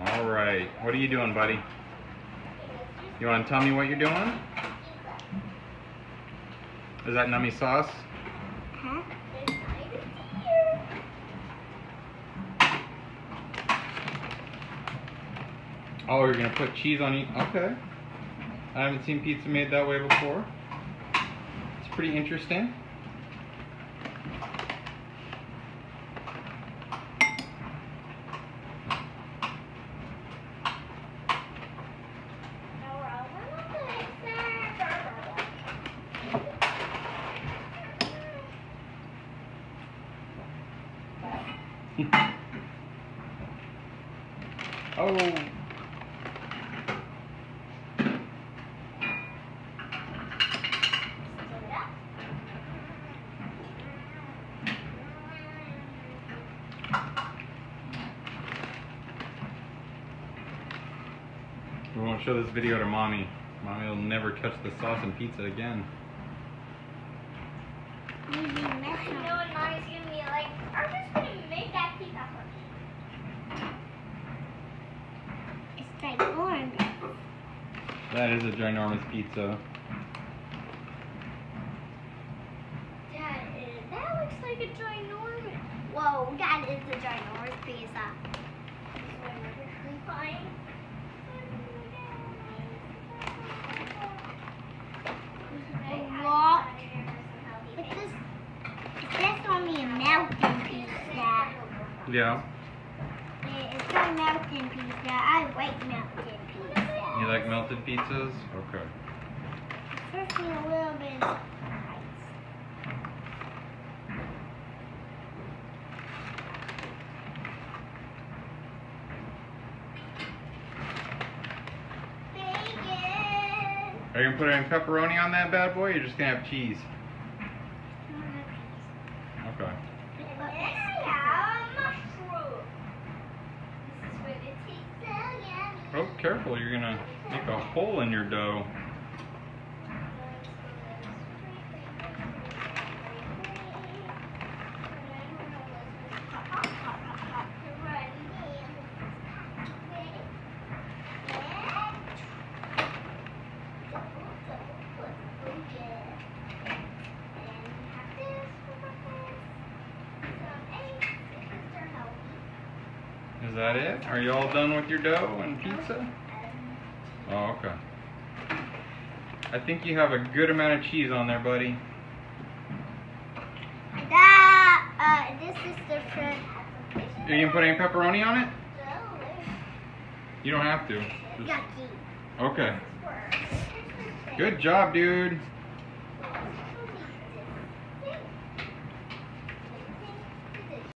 All right. What are you doing, buddy? You want to tell me what you're doing? Is that nummy sauce? Huh? Oh, you're gonna put cheese on it. Okay. I haven't seen pizza made that way before. It's pretty interesting. Oh. We won't show this video to mommy. Mommy will never touch the sauce and pizza again. Maybe mess I know up. what mommy's gonna be like. I'm just gonna make that pizza for me. It's like orange. That is a ginormous pizza. Dad, that looks like a ginormous. Whoa, that is a ginormous pizza. Fine. What? But this, that's only a melting pizza. Yeah. It's not melting pizza. I like pizza. You like melted pizzas? Okay. First a little bit of Bacon. Are you gonna put any pepperoni on that bad boy? Or you're just gonna have cheese? Okay. And then I have mushroom. This is where it tastes so yummy. Oh, careful! You're gonna make a hole in your dough. Is that it? Are you all done with your dough and pizza? Oh, okay. I think you have a good amount of cheese on there, buddy. That, uh, this is first. Are you gonna put any pepperoni on it? You don't have to. Just-. Okay. Good job, dude.